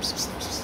Psst, psst, psst.